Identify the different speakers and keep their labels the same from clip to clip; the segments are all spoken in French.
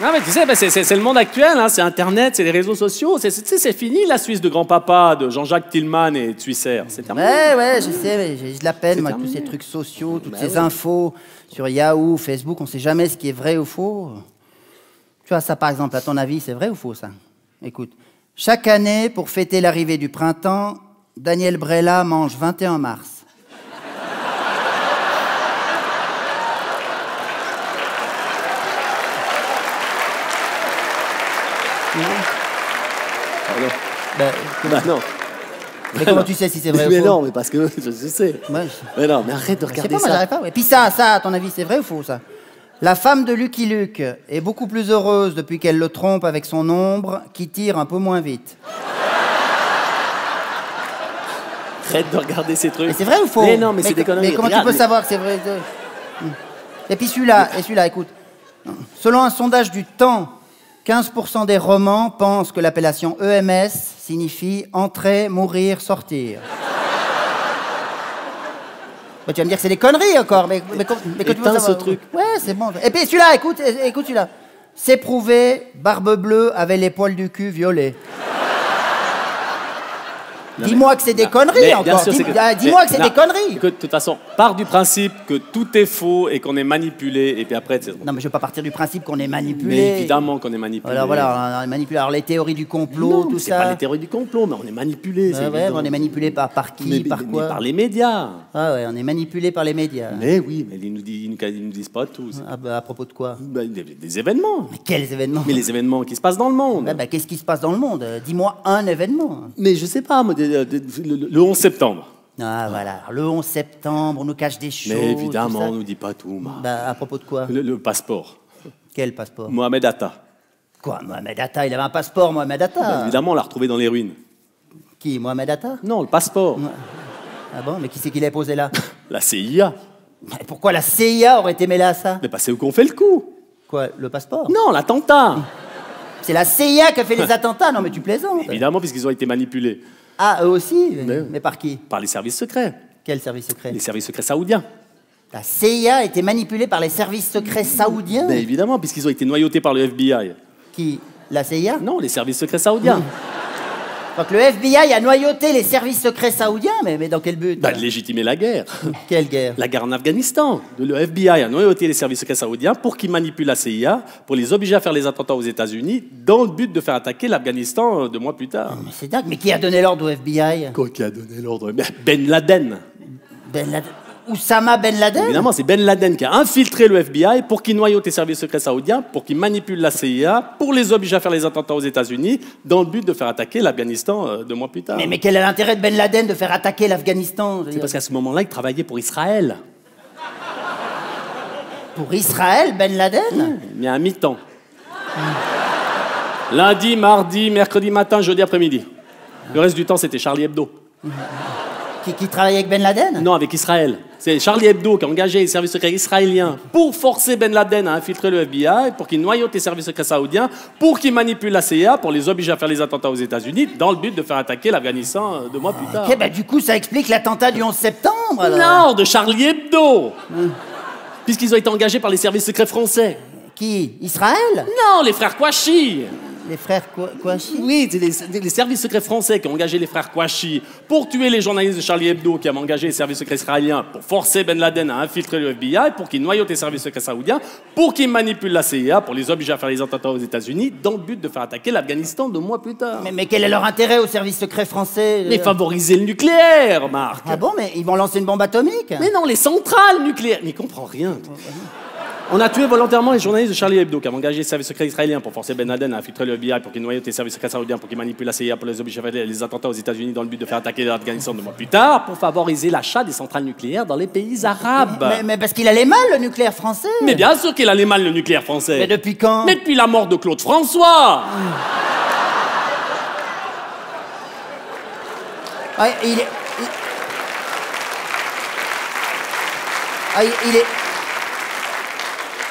Speaker 1: Non, mais tu sais, ben, c'est- c'est c'est le monde actuel, hein, c'est Internet, c'est les réseaux sociaux. C'est- c'est- Tu sais, c'est fini la Suisse de grand-papa, de Jean-Jacques Tillman et de Suisser. C'est terminé.
Speaker 2: Ouais, ouais, je sais, j'ai de la peine, moi, tous ces trucs sociaux, toutes
Speaker 1: Bah
Speaker 2: ces infos sur Yahoo, Facebook, on sait jamais ce qui est vrai ou faux. Tu vois, ça, par exemple, à ton avis, c'est vrai ou faux, ça? Écoute, chaque année, pour fêter l'arrivée du printemps, Daniel Brella mange 21 mars.
Speaker 1: Pardon.
Speaker 2: Ben,
Speaker 1: Bah non.
Speaker 2: mais comment tu sais si c'est vrai
Speaker 1: mais
Speaker 2: ou faux
Speaker 1: non, mais parce que je, je sais.
Speaker 2: Ouais, je-
Speaker 1: Mais non, mais arrête de regarder
Speaker 2: pas,
Speaker 1: ça.
Speaker 2: pas. ouais. Puis ça, ça, à ton avis, c'est vrai ou faux, ça? La femme de Lucky Luke est beaucoup plus heureuse depuis qu'elle le trompe avec son ombre, qui tire un peu moins vite.
Speaker 1: Arrête de regarder ces trucs.
Speaker 2: Mais c'est vrai ou faux?
Speaker 1: Mais non, mais, c'est des conneries.
Speaker 2: Mais comment
Speaker 1: Regarde,
Speaker 2: tu peux
Speaker 1: mais-
Speaker 2: savoir que c'est vrai? De-. Et puis celui-là, et celui-là, écoute. Selon un sondage du Temps, 15% des romans pensent que l'appellation EMS signifie entrer, mourir, sortir. Bah, tu vas me dire que c'est des conneries encore, mais, mais, com- mais que tu veux
Speaker 1: ce truc.
Speaker 2: Ouais, c'est bon. Et puis celui-là, écoute celui-là. C'est prouvé, Barbe Bleue avait les poils du cul violets. Dis-moi que c'est des conneries encore.
Speaker 1: bien sûr,
Speaker 2: Dis-
Speaker 1: c'est
Speaker 2: Dis-moi que c'est des conneries.
Speaker 1: De toute façon, pars du principe que tout est faux et qu'on est manipulé, et puis après, c'est
Speaker 2: Non, mais je veux pas partir du principe qu'on est manipulé.
Speaker 1: Mais évidemment qu'on est manipulé.
Speaker 2: Alors voilà, on est manipulé. Alors les théories du complot,
Speaker 1: non,
Speaker 2: tout
Speaker 1: c'est
Speaker 2: ça.
Speaker 1: pas les théories du complot, mais on est manipulé.
Speaker 2: Ouais,
Speaker 1: c'est
Speaker 2: ouais, on est manipulé par, par qui, par quoi
Speaker 1: par les médias.
Speaker 2: Ah ouais, on est manipulé par les médias.
Speaker 1: Mais oui, mais ils nous, disent, pas tout. c'est-
Speaker 2: Ah bah, à propos de quoi
Speaker 1: bah, des, événements.
Speaker 2: Mais quels événements
Speaker 1: Mais les événements qui se passent dans le monde.
Speaker 2: Bah, Qu'est-ce qui se passe dans le monde? Dis-moi un événement.
Speaker 1: Mais je sais pas, moi, des- le, le 11 septembre.
Speaker 2: Ah voilà, Alors, le 11 septembre, on nous cache des choses.
Speaker 1: mais évidemment, on nous dit pas tout. Marc.
Speaker 2: Bah, à propos de quoi
Speaker 1: Le, le passeport.
Speaker 2: Quel passeport
Speaker 1: Mohamed Atta.
Speaker 2: Quoi, Mohamed Atta Il avait un passeport, Mohamed Atta
Speaker 1: Bah, évidemment, on l'a retrouvé dans les ruines.
Speaker 2: Qui, Mohamed Atta
Speaker 1: Non, le passeport.
Speaker 2: Ah bon, mais qui c'est qui l'a posé là
Speaker 1: La CIA.
Speaker 2: Mais Pourquoi la CIA aurait été mêlée à ça
Speaker 1: Mais c'est eux qu'on fait le coup.
Speaker 2: Quoi, le passeport
Speaker 1: Non, l'attentat.
Speaker 2: C'est la CIA qui a fait les attentats, non mais tu plaisantes.
Speaker 1: Évidemment, puisqu'ils ont été manipulés
Speaker 2: Ah, eux aussi
Speaker 1: Mais-
Speaker 2: Mais par qui?
Speaker 1: Par les services secrets.
Speaker 2: Quel service secret
Speaker 1: Les services secrets saoudiens.
Speaker 2: La CIA a été manipulée par les services secrets saoudiens?
Speaker 1: Mais évidemment, puisqu'ils ont été noyautés par le FBI.
Speaker 2: Qui? La CIA
Speaker 1: Non, les services secrets saoudiens.
Speaker 2: Donc le FBI a noyauté les services secrets saoudiens, mais, mais dans quel but
Speaker 1: Bah, de légitimer la guerre.
Speaker 2: Quelle guerre?
Speaker 1: La guerre en Afghanistan. Le FBI a noyauté les services secrets saoudiens pour qu'ils manipulent la CIA, pour les obliger à faire les attentats aux États-Unis, dans le but de faire attaquer l'Afghanistan euh, deux mois plus tard.
Speaker 2: Mais c'est dingue, mais qui a donné l'ordre au FBI
Speaker 1: Quoi qui a donné l'ordre? Ben Laden.
Speaker 2: Ben Laden. Oussama Ben Laden
Speaker 1: Évidemment, c'est Ben Laden qui a infiltré le FBI pour qu'il noyaute les services secrets saoudiens, pour qu'il manipule la CIA, pour les obliger à faire les attentats aux États-Unis, dans le but de faire attaquer l'Afghanistan euh, deux mois plus tard.
Speaker 2: mais, mais quel est l'intérêt de Ben Laden de faire attaquer l'Afghanistan
Speaker 1: C'est parce qu'à ce moment-là, il travaillait pour Israël.
Speaker 2: Pour Israël, Ben Laden
Speaker 1: Mais à mi-temps. Lundi, mardi, mercredi matin, jeudi après-midi. Le reste du temps, c'était Charlie Hebdo.
Speaker 2: Qui, qui travaille avec Ben Laden
Speaker 1: Non, avec Israël. C'est Charlie Hebdo qui a engagé les services secrets israéliens pour forcer Ben Laden à infiltrer le FBI, pour qu'il noyote les services secrets saoudiens, pour qu'il manipule la CIA, pour les obliger à faire les attentats aux États-Unis, dans le but de faire attaquer l'Afghanistan euh, deux mois plus tard.
Speaker 2: Ok, bah, du coup, ça explique l'attentat du 11 septembre alors.
Speaker 1: Non, de Charlie Hebdo Puisqu'ils ont été engagés par les services secrets français.
Speaker 2: Qui? Israël?
Speaker 1: Non, les frères Kouachi
Speaker 2: Les frères Kouachi
Speaker 1: Oui, c'est les, les services secrets français qui ont engagé les frères Kouachi pour tuer les journalistes de Charlie Hebdo qui ont engagé les services secrets israéliens pour forcer Ben Laden à infiltrer le FBI, pour qu'il noyote les services secrets saoudiens, pour qu'il manipule la CIA, pour les obliger à faire les attentats aux États-Unis, dans le but de faire attaquer l'Afghanistan deux mois plus tard.
Speaker 2: mais, mais quel est leur intérêt au service secret français
Speaker 1: Mais
Speaker 2: euh
Speaker 1: favoriser le nucléaire, Marc.
Speaker 2: Ah bon, mais ils vont lancer une bombe atomique.
Speaker 1: Mais non, les centrales nucléaires. Mais il comprend rien. On a tué volontairement les journalistes de Charlie Hebdo qui avaient engagé les services secrets israéliens pour forcer Ben Laden à infiltrer le FBI, pour qu'il noyote les services secrets saoudiens, pour qu'il manipule la CIA, pour les obliger à faire les attentats aux États-Unis dans le but de faire attaquer l'Afghanistan deux mois plus tard, pour favoriser l'achat des centrales nucléaires dans les pays arabes.
Speaker 2: mais, mais parce qu'il allait mal, le nucléaire français
Speaker 1: Mais bien sûr qu'il allait mal le nucléaire français.
Speaker 2: Mais depuis quand
Speaker 1: Mais depuis la mort de Claude François
Speaker 2: il est... il- Ah, il- il est...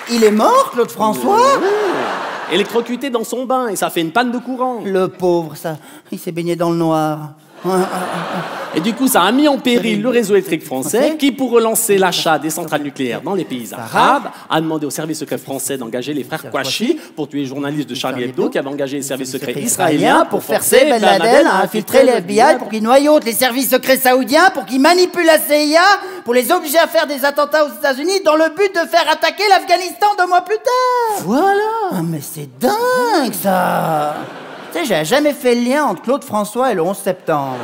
Speaker 2: Il est mort, Claude François
Speaker 1: Électrocuté dans son bain et ça fait une panne de courant.
Speaker 2: Le pauvre, ça. Il s'est baigné dans le noir.
Speaker 1: Et du coup, ça a mis en péril le réseau électrique français qui, pour relancer l'achat des centrales nucléaires dans les pays arabes, a demandé au service secret français d'engager les frères Kouachi pour tuer les journalistes de Charlie Hebdo qui avaient engagé les services secrets israéliens
Speaker 2: pour forcer Ben Laden à infiltrer les FBI pour qu'ils noyautent les services secrets saoudiens, pour qu'ils manipulent la CIA, pour les obliger à faire des attentats aux États-Unis dans le but de faire attaquer l'Afghanistan deux mois plus tard.
Speaker 1: Voilà
Speaker 2: Ah, mais c'est dingue ça Tu sais, j'avais jamais fait le lien entre Claude François et le 11 septembre.